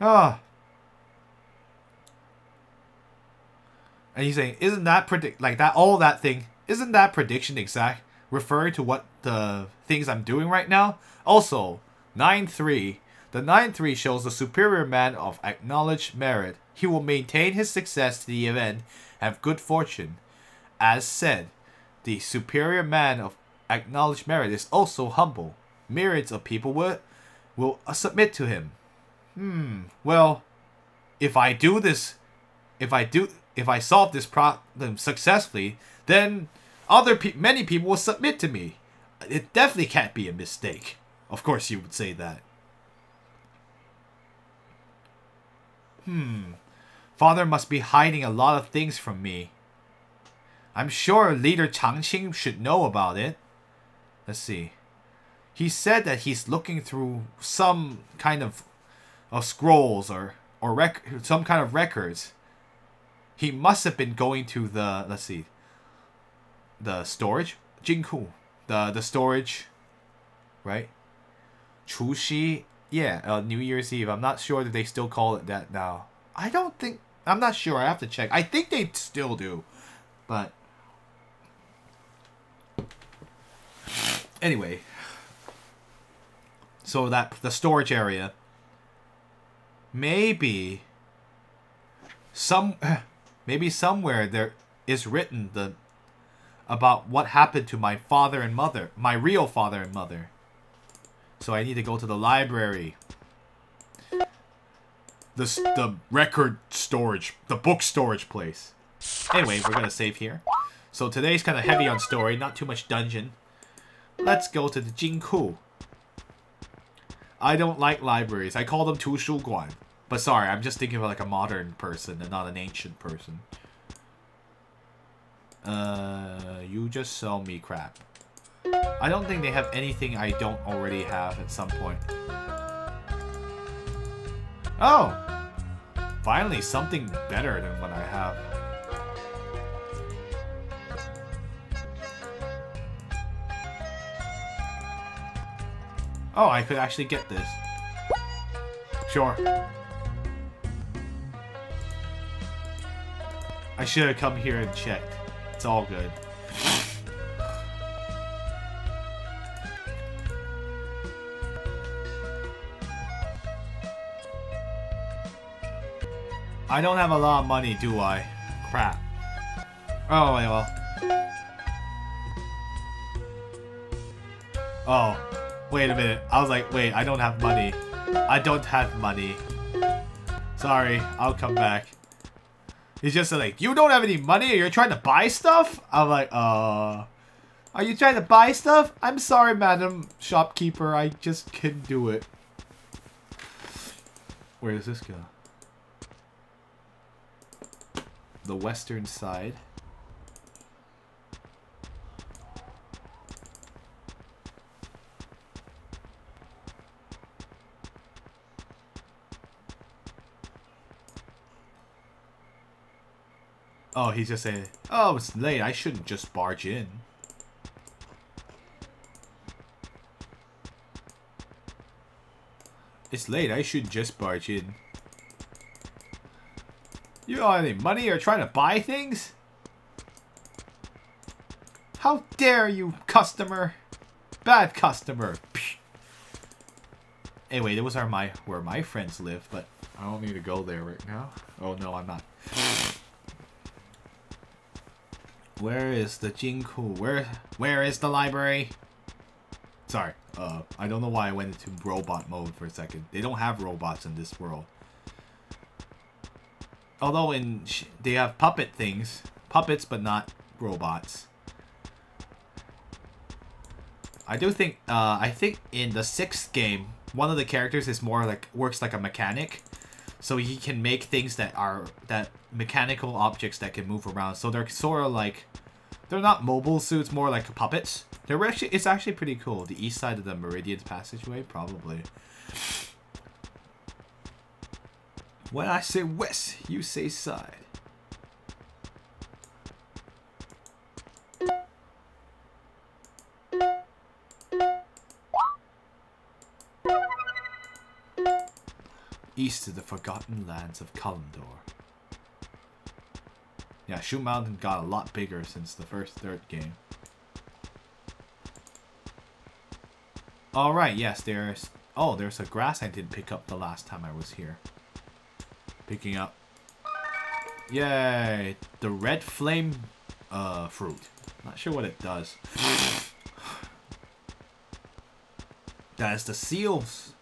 Ah. And he's saying, isn't that predict like that all that thing? Isn't that prediction exact referring to what the things I'm doing right now? Also, 9-3. The 9-3 shows the superior man of acknowledged merit. He will maintain his success to the event, have good fortune. As said, the superior man of acknowledged merit is also humble. Myriads of people will, will submit to him. Hmm, well, if I do this, if I do, if I solve this problem successfully, then other pe many people will submit to me. It definitely can't be a mistake. Of course you would say that. Hmm. Father must be hiding a lot of things from me. I'm sure leader Changqing should know about it. Let's see. He said that he's looking through some kind of, of scrolls or or rec some kind of records. He must have been going to the let's see. The storage, Jingku, the the storage, right? Chuxi, yeah, uh, New Year's Eve. I'm not sure that they still call it that now. I don't think. I'm not sure. I have to check. I think they still do, but anyway. So that the storage area. Maybe. Some, maybe somewhere there is written the about what happened to my father and mother, my real father and mother. So I need to go to the library. The, the record storage, the book storage place. Anyway, we're gonna save here. So today's kind of heavy on story, not too much dungeon. Let's go to the Jingku. I don't like libraries. I call them Tushuguan. But sorry, I'm just thinking of like a modern person and not an ancient person. Uh, you just sell me crap. I don't think they have anything I don't already have at some point. Oh! Finally, something better than what I have. Oh, I could actually get this. Sure. I should have come here and checked. It's all good. I don't have a lot of money, do I? Crap. Oh, well. Oh. Wait a minute. I was like, wait, I don't have money. I don't have money. Sorry, I'll come back. He's just like, you don't have any money? You're trying to buy stuff? I'm like, uh... Are you trying to buy stuff? I'm sorry, madam shopkeeper. I just couldn't do it. Where does this go? The western side. Oh, he's just saying, oh, it's late. I shouldn't just barge in. It's late. I should just barge in. You don't have any money or trying to buy things? How dare you, customer? Bad customer. Anyway, those are my where my friends live, but I don't need to go there right now. Oh no, I'm not. Where is the Jingku? Where where is the library? Sorry, uh, I don't know why I went into robot mode for a second. They don't have robots in this world. Although in they have puppet things, puppets, but not robots. I do think, uh, I think in the sixth game, one of the characters is more like works like a mechanic, so he can make things that are that mechanical objects that can move around. So they're sort of like they're not mobile suits, more like puppets. They're actually it's actually pretty cool. The east side of the Meridian passageway, probably. When I say west, you say side. East to the forgotten lands of Kalimdor. Yeah, Shu Mountain got a lot bigger since the first third game. Alright, yes, there's... Oh, there's a grass I didn't pick up the last time I was here. Picking up. Yay! The red flame uh, fruit. Not sure what it does. That is the seals.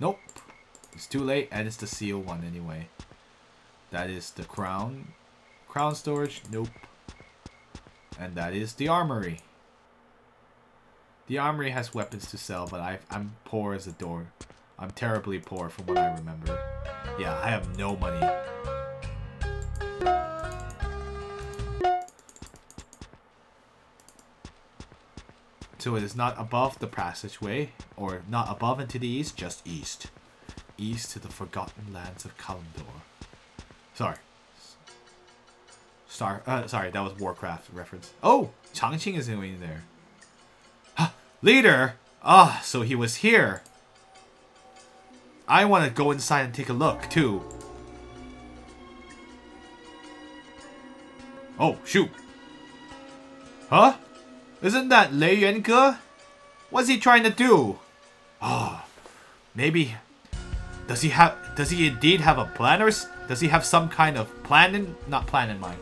Nope. It's too late, and it's the seal one anyway. That is the crown. Crown storage? Nope. And that is the armory. The armory has weapons to sell, but I, I'm poor as a door. I'm terribly poor from what I remember. Yeah, I have no money. So it is not above the passageway, or not above and to the east, just east. East to the forgotten lands of Kalimdor. Sorry. Star, uh, sorry, that was Warcraft reference. Oh, Changqing is in there. Leader! Ah, so he was here. I want to go inside and take a look, too. Oh, shoot. Huh? Isn't that Lei Yuange? What's he trying to do? Ah, oh, maybe... Does he have... Does he indeed have a plan or... Does he have some kind of plan in... Not plan in mind.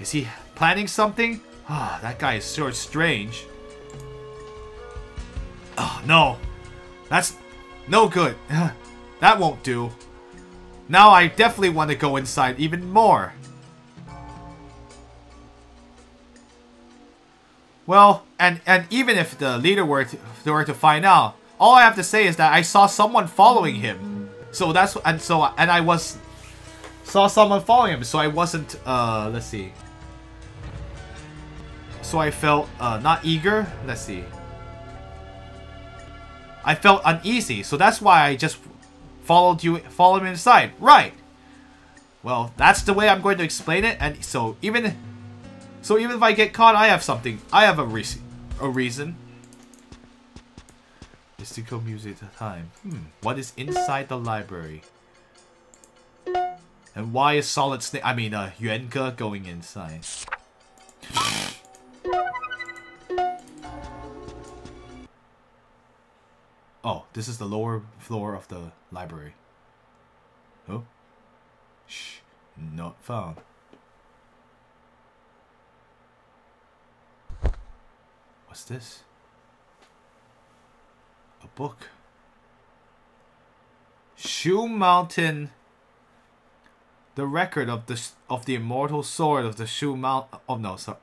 Is he planning something? Ah, oh, that guy is so strange. Oh, no. That's no good. that won't do. Now I definitely want to go inside even more. Well, and and even if the leader were to, were to find out, all I have to say is that I saw someone following him. So that's and so and I was saw someone following him. So I wasn't. Uh, let's see. So I felt uh, not eager. Let's see. I felt uneasy, so that's why I just followed you, followed him inside. Right. Well, that's the way I'm going to explain it, and so even so even if I get caught, I have something. I have a reason. A reason. Mystical music time. Hmm. What is inside the library? And why is Solid Snake, I mean, uh, Yuange going inside? Oh, this is the lower floor of the library. Oh? Shh. Not found. What's this? book. Shu Mountain. The record of the of the immortal sword of the Shu Mount. Oh no, sorry.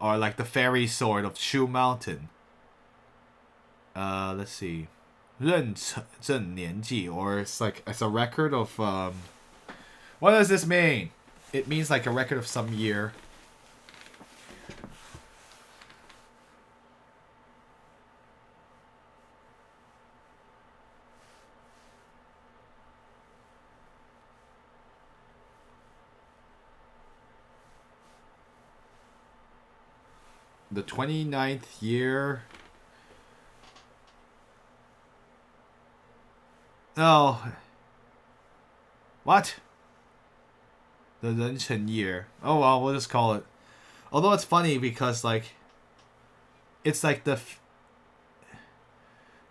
Or like the fairy sword of Shu Mountain. Uh, let's see. 认证年纪, or it's like it's a record of um. What does this mean? It means like a record of some year. The 29th year. Oh. What? The Renchen year. Oh well, we'll just call it. Although it's funny because like it's like the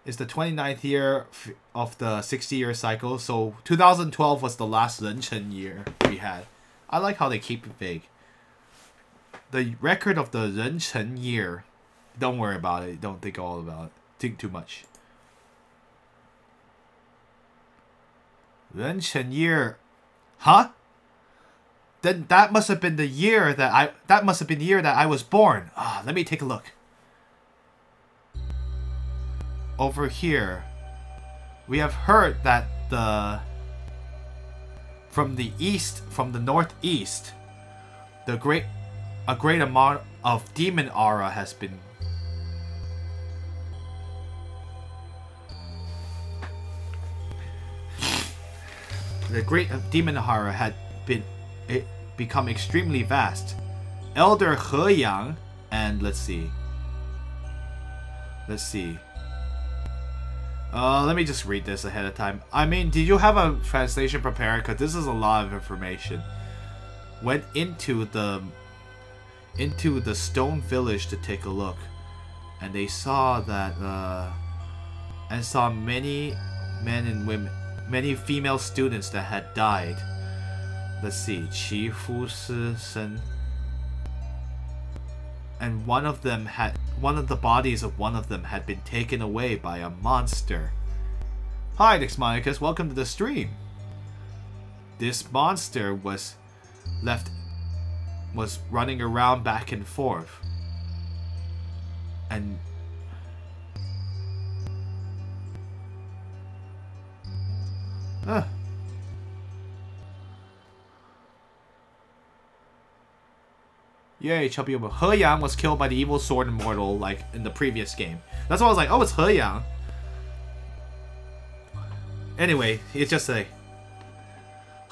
it's the 29th year of the 60 year cycle. So 2012 was the last Renchen year we had. I like how they keep it vague the record of the Ren Chen year. Don't worry about it. Don't think all about it. Think too much. Ren Chen year. Huh? Then that must have been the year that I that must have been the year that I was born. Ah, let me take a look. Over here, we have heard that the from the east, from the northeast, the great a great amount of demon aura has been the great demon aura had been it become extremely vast. Elder He Yang and let's see. Let's see. Uh, let me just read this ahead of time. I mean, did you have a translation prepared? Because this is a lot of information. Went into the into the stone village to take a look, and they saw that uh, and saw many men and women, many female students that had died. Let's see, Qi Fu Si Sen. And one of them had one of the bodies of one of them had been taken away by a monster. Hi, Nixmonicus, welcome to the stream. This monster was left was running around back and forth. And uh, Yay, Chubby He Yang was killed by the evil sword immortal, like, in the previous game. That's why I was like, oh, it's He Yang. Anyway, it's just a...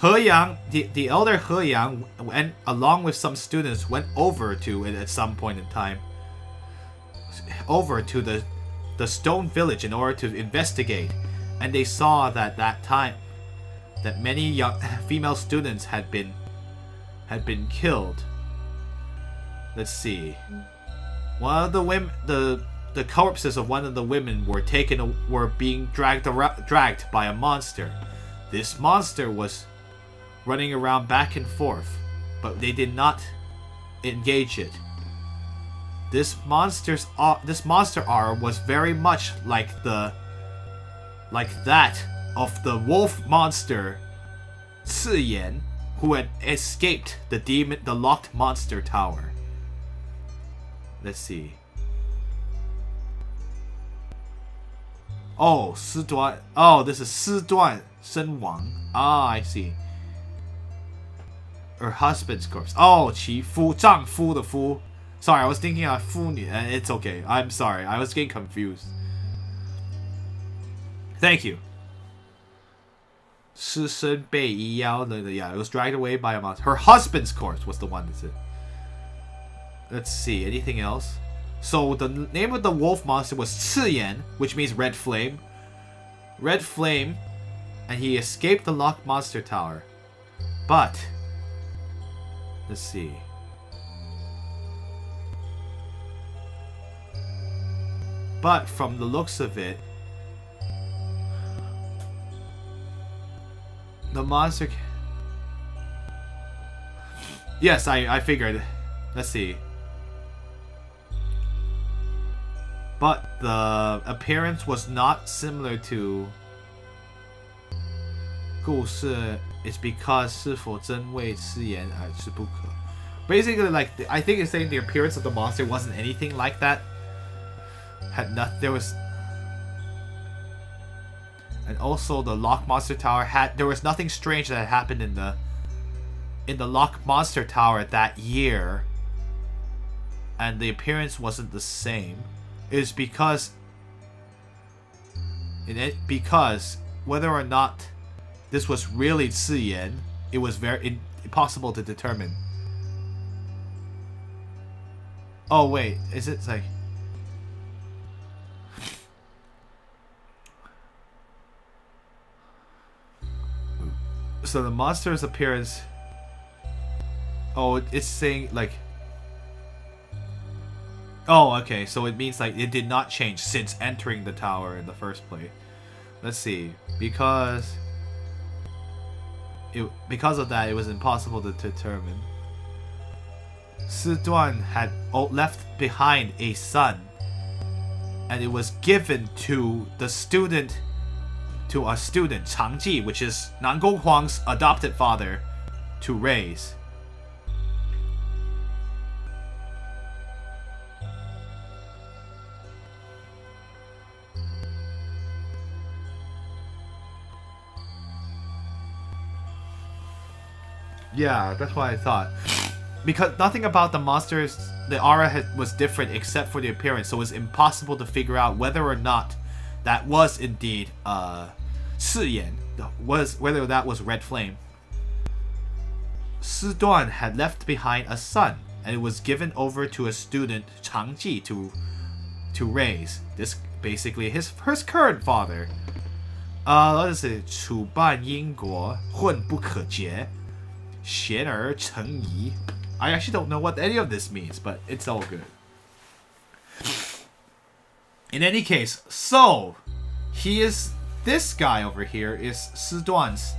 He Yang, the, the elder He Yang, went, along with some students, went over to it at some point in time. Over to the, the stone village in order to investigate. And they saw that that time, that many young female students had been, had been killed Let's see. One of the women, the the corpses of one of the women were taken, were being dragged dragged by a monster. This monster was running around back and forth, but they did not engage it. This monster's uh, this monster R was very much like the like that of the wolf monster Ciyan, who had escaped the demon the locked monster tower. Let's see. Oh, 尸端. Oh, this is 尸端身亡. Ah, I see. Her husband's corpse. Oh, 其夫丈夫的夫. Sorry, I was thinking of 妇女. It's okay. I'm sorry. I was getting confused. Thank you. 尸身被移腰. Yeah, it was dragged away by a monster. Her husband's corpse was the one that's it. Let's see, anything else? So the name of the wolf monster was Ciyan, which means red flame. Red flame, and he escaped the locked monster tower. But, let's see. But from the looks of it, the monster. Yes, I I figured. Let's see. But the appearance was not similar to 故事 is because 是否真为吃言而是不可. Basically, like I think it's saying the appearance of the monster wasn't anything like that. Had not there was, and also the Lock Monster Tower had there was nothing strange that happened in the in the Lock Monster Tower that year, and the appearance wasn't the same is because it because whether or not this was really Ciyan, it was very impossible to determine. Oh wait, is it like So the monster's appearance Oh, it's saying like Oh, okay. So it means like it did not change since entering the tower in the first place. Let's see. Because it because of that, it was impossible to determine. Si Duan had left behind a son, and it was given to the student, to a student Chang Ji, which is Nan Huang's adopted father, to raise. Yeah, that's what I thought. Because nothing about the monsters, the aura had, was different except for the appearance, so it was impossible to figure out whether or not that was indeed uh, Ciyan, was whether that was Red Flame. Si Duan had left behind a son, and it was given over to a student Chang Ji to to raise. This basically his his current father. Uh, let's see. 处办英国，混不可决， Xian Er Cheng Yi. I actually don't know what any of this means, but it's all good. In any case, so he is this guy over here is Si Duan's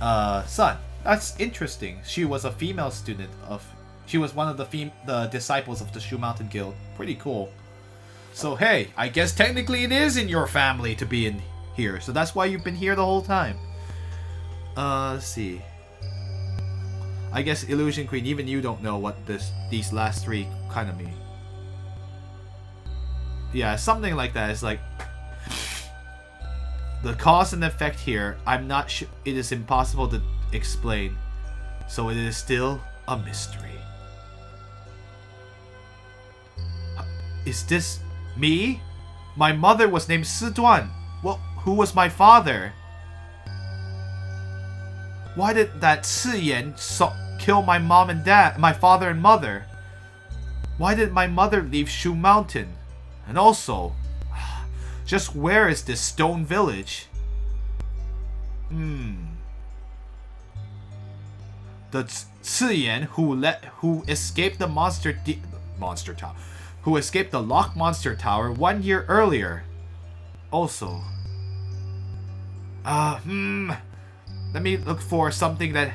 uh, son. That's interesting. She was a female student of. She was one of the fem the disciples of the Shu Mountain Guild. Pretty cool. So hey, I guess technically it is in your family to be in here. So that's why you've been here the whole time. Uh, let's see. I guess Illusion Queen, even you don't know what this these last three kind of mean. Yeah, something like that. It's like the cause and effect here. I'm not sure. It is impossible to explain, so it is still a mystery. Uh, is this me? My mother was named Si Duan. Well, who was my father? Why did that Si Yan so kill my mom and dad, my father and mother? Why did my mother leave Shu Mountain? And also, just where is this stone village? Hmm. The Si Yan who let who escaped the monster monster tower, who escaped the lock monster tower one year earlier. Also, uh, hmm. Let me look for something that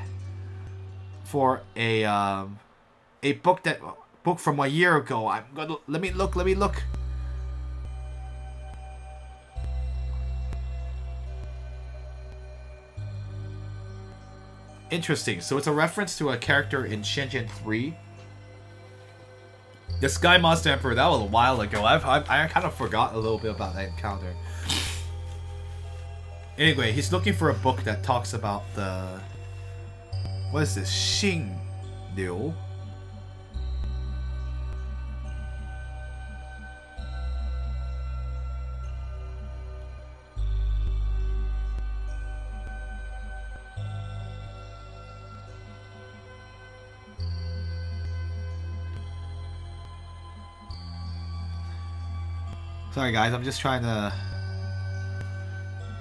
for a um a book that book from a year ago. I'm gonna let me look. Let me look. Interesting. So it's a reference to a character in Xianjian 3. The Sky Monster Emperor, that was a while ago. I've, I've, I kind of forgot a little bit about that encounter. Anyway, he's looking for a book that talks about the... What is this? Xing Liu? Sorry guys, I'm just trying to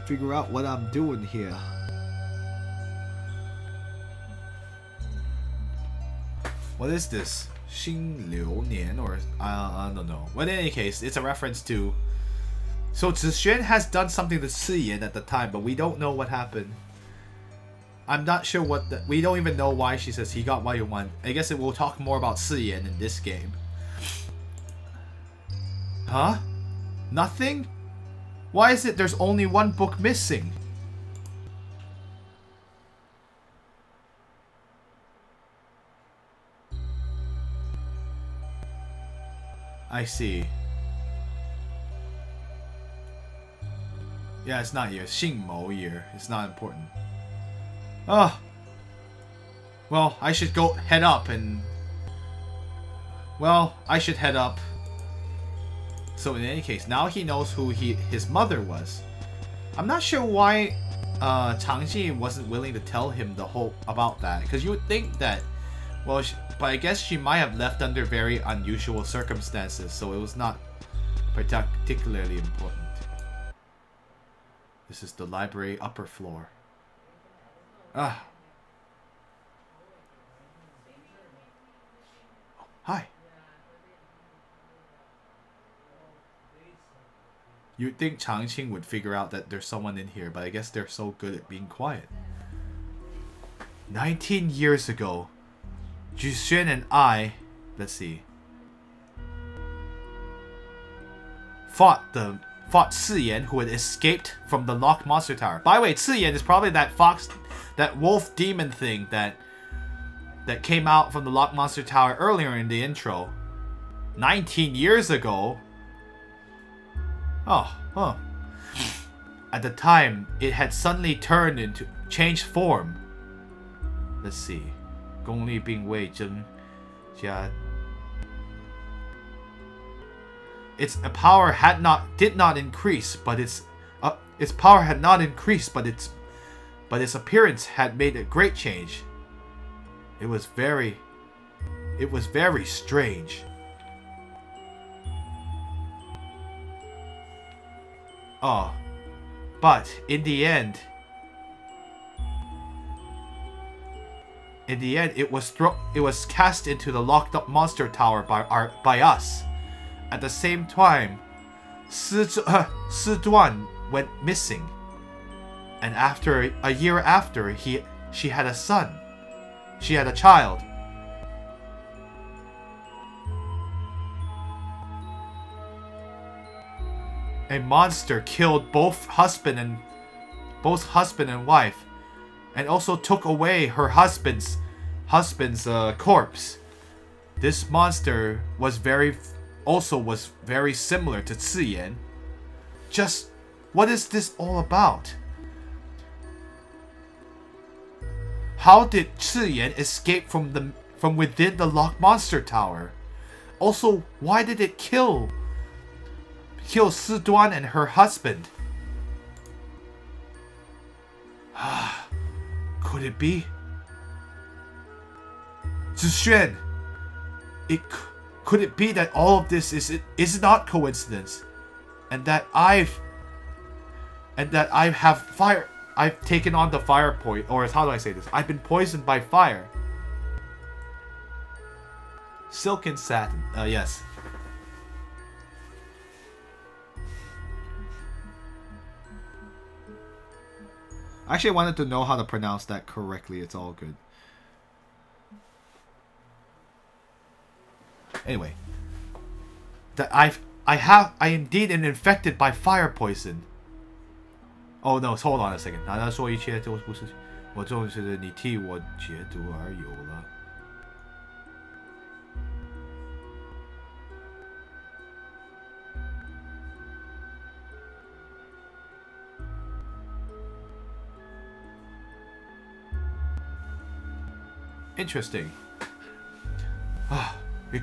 figure out what I'm doing here. What is this? Xing Liu Nian or I, I don't know. But in any case, it's a reference to so Zixuan has done something to Si Yan at the time, but we don't know what happened. I'm not sure what the, we don't even know why she says he got what he want. I guess it will talk more about Si Yan in this game. Huh? Nothing? Why is it there's only one book missing? I see. Yeah, it's not here. Xing Mo year. It's not important. Oh. Well, I should go head up and... Well, I should head up. So in any case, now he knows who he his mother was. I'm not sure why uh, Chang Ji wasn't willing to tell him the whole about that, because you would think that, well, she, but I guess she might have left under very unusual circumstances, so it was not particularly important. This is the library upper floor. Ah. You'd think Changqing would figure out that there's someone in here, but I guess they're so good at being quiet. 19 years ago, Xuan and I, let's see, fought the fought Si Yan, who had escaped from the locked monster tower. By the way, Si Yan is probably that fox, that wolf demon thing that that came out from the locked monster tower earlier in the intro. 19 years ago, Oh, huh. At the time, it had suddenly turned into changed form. Let's see. Gongli Bing Wei Zheng Jia. Its power had not did not increase, but its uh, its power had not increased, but its but its appearance had made a great change. It was very it was very strange. Oh. But in the end, in the end, it was thro- it was cast into the locked up monster tower by our by us. At the same time, Si, uh, Duan went missing, and after a year after, he she had a son. She had a child. A monster killed both husband and both husband and wife, and also took away her husband's husband's uh, corpse. This monster was very also was very similar to Ziyan. Just what is this all about? How did Ziyan escape from the from within the locked monster tower? Also, why did it kill kill Si Duan and her husband? Could it be? Zixuan, it could it be that all of this is is not coincidence, and that I've and that I have fire I've taken on the fire point or how do I say this? I've been poisoned by fire. Silken satin. Uh, yes. Actually, I wanted to know how to pronounce that correctly. It's all good. Anyway, that I've I have I indeed am infected by fire poison. Oh no, hold on a second. 难道说一切都不是我终是你替我解毒而有了 ？Interesting. Ah,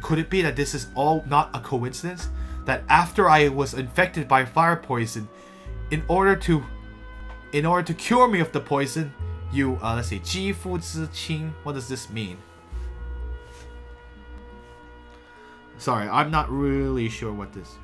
could it be that this is all not a coincidence? That after I was infected by fire poison, in order to, in order to cure me of the poison, you uh, let's see, 肌肤之亲. What does this mean? Sorry, I'm not really sure what this.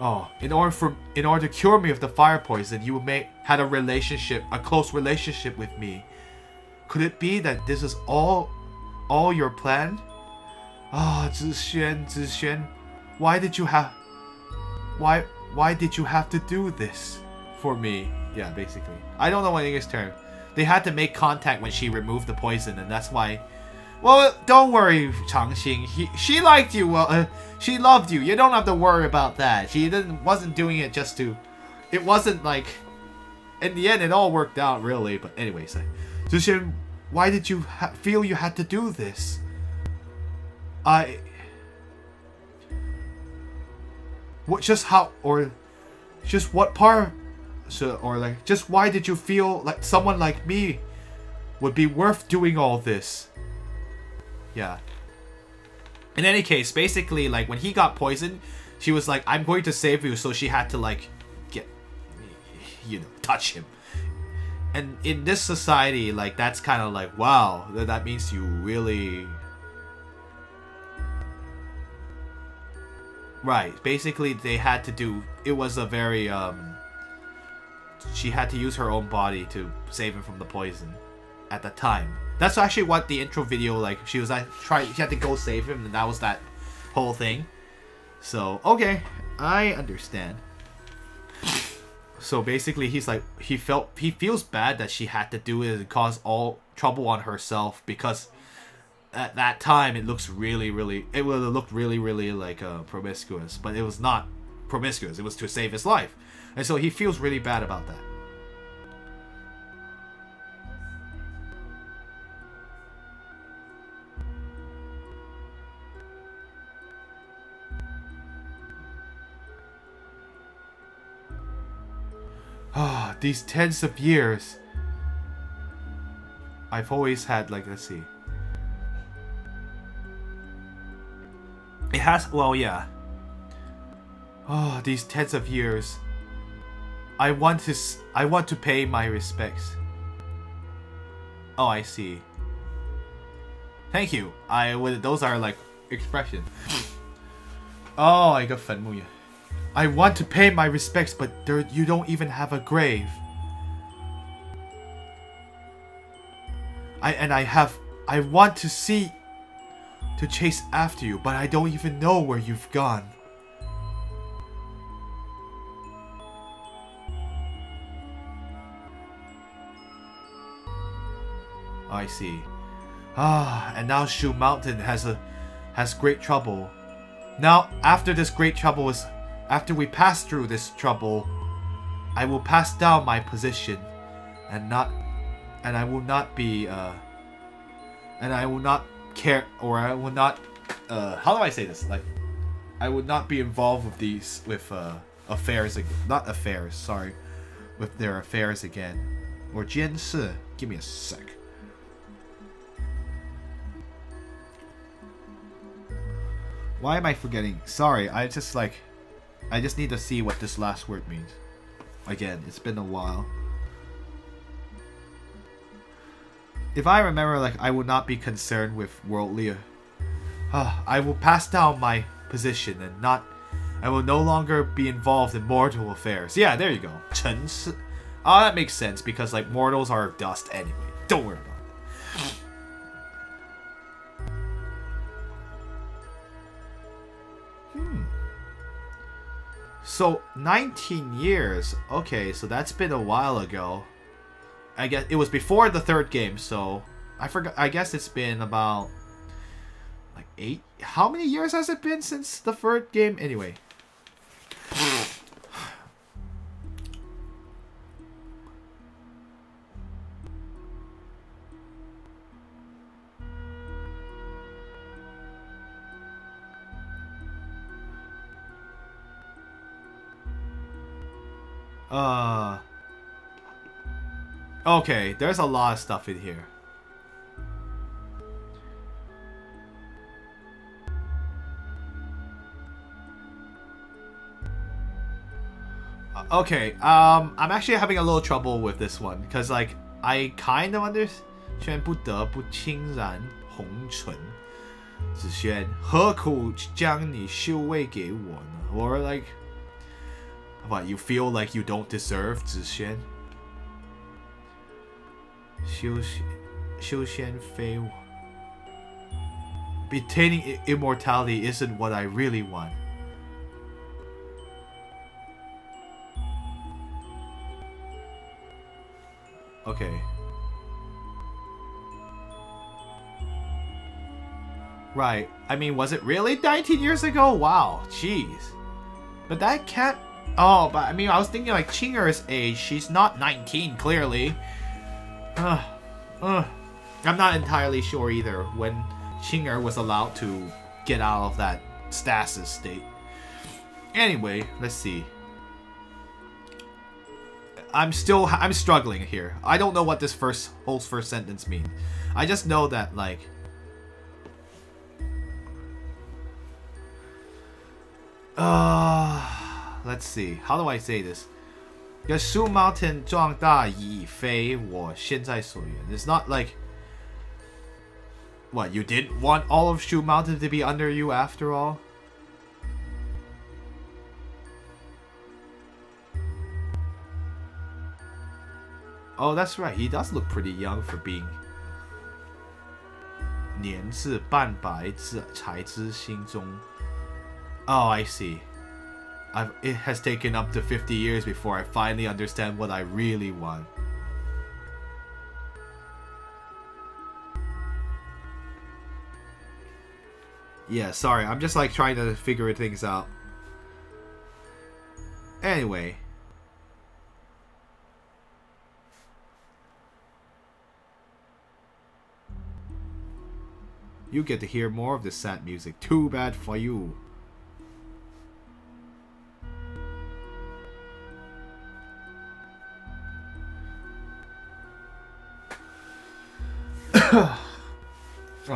Oh, in order for in order to cure me of the fire poison, you may had a relationship, a close relationship with me. Could it be that this is all all your plan? Ah, oh, Zixuan, Zixuan, why did you have why why did you have to do this for me? Yeah, basically. I don't know what English term. They had to make contact when she removed the poison, and that's why well, don't worry, Changqing. He, she liked you. Well, uh, she loved you. You don't have to worry about that. She didn't wasn't doing it just to. It wasn't like. In the end, it all worked out really. But anyways, uh, Zixuan, why did you feel you had to do this? I. What? Just how or, just what part? So or like just why did you feel like someone like me would be worth doing all this? Yeah. In any case, basically, like, when he got poisoned, she was like, I'm going to save you, so she had to, like, get, you know, touch him. And in this society, like, that's kind of like, wow, that means you really... Right, basically, they had to do, it was a very, um... She had to use her own body to save him from the poison at the time. That's actually what the intro video like. She was like try she had to go save him, and that was that whole thing. So okay, I understand. So basically, he's like he felt he feels bad that she had to do it and cause all trouble on herself because at that time it looks really really it would have looked really really like uh, promiscuous, but it was not promiscuous. It was to save his life, and so he feels really bad about that. These tens of years. I've always had, like, let's see. It has, well, yeah. Oh, these tens of years. I want to, I want to pay my respects. Oh, I see. Thank you. I would. Those are like expression. Oh, I got 坟墓 I want to pay my respects, but there, you don't even have a grave. I and I have. I want to see. To chase after you, but I don't even know where you've gone. I see. Ah, and now Shu Mountain has a has great trouble. Now, after this great trouble is after we pass through this trouble, I will pass down my position and not and I will not be uh and I will not care or I will not uh how do I say this? Like I would not be involved with these with uh affairs not affairs, sorry. With their affairs again. Or 监视. Give me a sec. Why am I forgetting? Sorry, I just like... I just need to see what this last word means. Again, it's been a while. If I remember, like, I would not be concerned with worldly... Uh, I will pass down my position and not... I will no longer be involved in mortal affairs. Yeah, there you go. 尘世. Oh, that makes sense because, like, mortals are dust anyway. Don't worry So 19 years. Okay, so that's been a while ago. I guess it was before the third game, so I forgot. I guess it's been about like eight. How many years has it been since the third game? Anyway. Okay, there's a lot of stuff in here. Uh, okay, um, I'm actually having a little trouble with this one because, like, I kind of understand. 不得不轻燃红唇，子轩何苦将你修为给我呢？Or like what, you feel like you don't deserve Zixuan? Fei. Attaining immortality isn't what I really want. Okay. Right. I mean, was it really 19 years ago? Wow. Jeez. But that can't Oh, but I mean, I was thinking like Qing'er's age. She's not 19, clearly. Uh, uh, I'm not entirely sure either when Qing'er was allowed to get out of that stasis state. Anyway, let's see. I'm still I'm struggling here. I don't know what this first whole first sentence means. I just know that like uh let's see. How do I say this? Your Shu Mountain 壮大已非我现在所愿. It's not like what you didn't want all of Shu Mountain to be under you after all. Oh, that's right. He does look pretty young for being 年至半百才知心中. Oh, I see. I've, it has taken up to 50 years before I finally understand what I really want. Yeah, sorry, I'm just like trying to figure things out. Anyway. You get to hear more of this sad music. Too bad for you.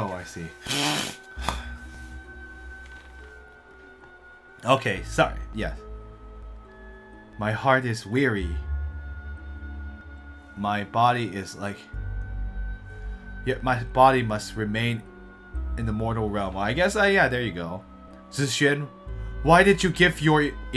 I see. Okay, sorry. Yes. My heart is weary. My body is like. Yet my body must remain in the mortal realm. I guess, uh, yeah, there you go. Zixuan, why did you give your